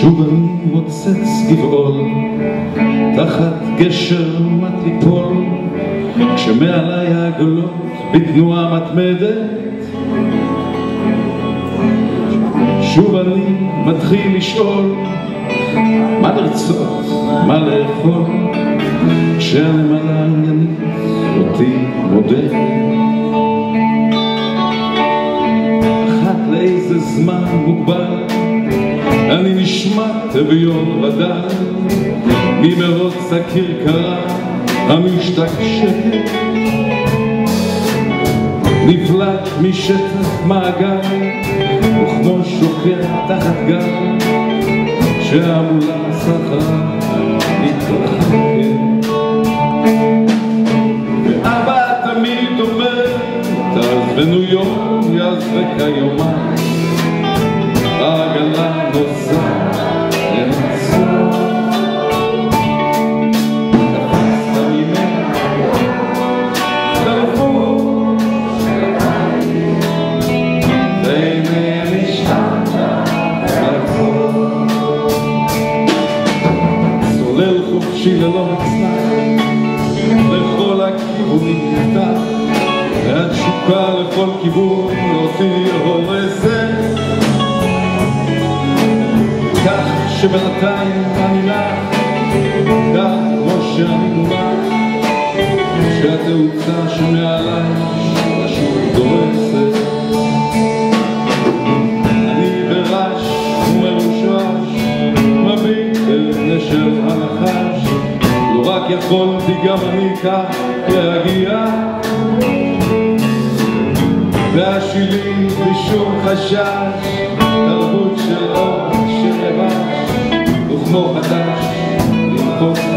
שוב אני מוצץ גבעול, תחת גשר מה תיפול, כשמעליי העגלות בתנועה מתמדת. שוב אני מתחיל לשאול, מה לרצות, מה לאכול, כשהנמלה עניינית אותי מודה. אחת לאיזה זמן מוגבל אני נשמע תביון ודל, ממרוץ הכרכרה המשתקשקת. נפלט משטח מעגל, וכמו שוקע תחת גל, שהמולה סחרה מתרחקת. חופשי ללא מצנע, לכל הכיוונים נפתח, והתשוקה לכל כיוון אותי הורסת. כך שבינתיים אני לך, כך כמו שאני מונח, שהתאוצה שמעליי יכולתי גם אני כך להגיע, והשירים בלי שום חשש, תרבות של אור שלבש, וכמו חדש, למחוק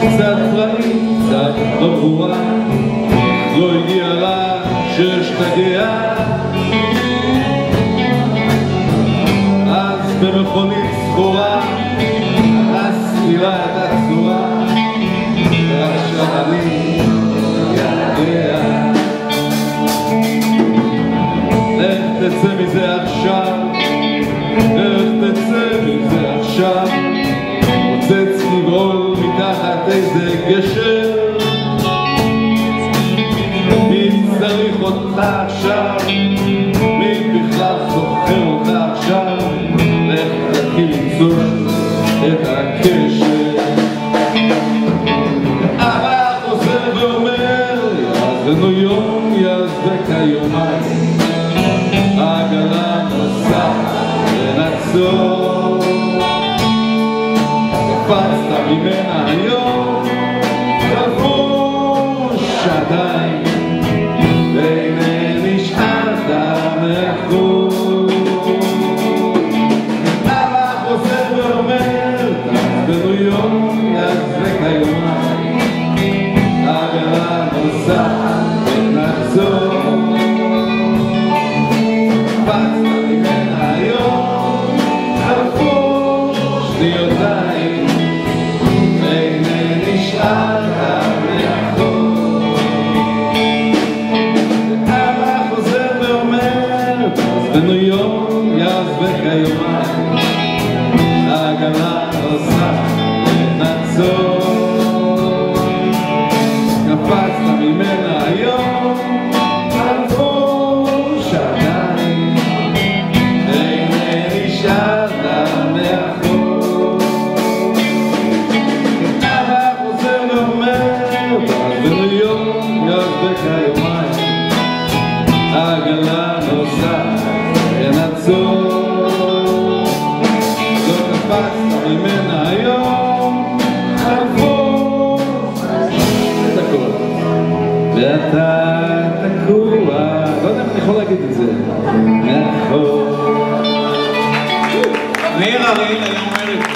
קצת פראית, קצת בחורה, לא הגיע לה שאשתגע. אז במכונית סחורה, הרסתי לה את הצורה, ועכשיו אני יודע. לך תצא מזה עכשיו, לך תצא מזה עכשיו, איזה גשר. מי צריך אותך עכשיו? מי בכלל זוכר אותך עכשיו? לך תתחיל למצוא את הקשר. אבא חוזר ואומר, יעזבנו יום, יעזבק היומיים. העגלה נוסעת לנצור. Ten yom yaz ve kayomay ואתה תקוע, לא יודע אם אני יכול להגיד את זה, מאחור. מאיר אריאל היה אומר את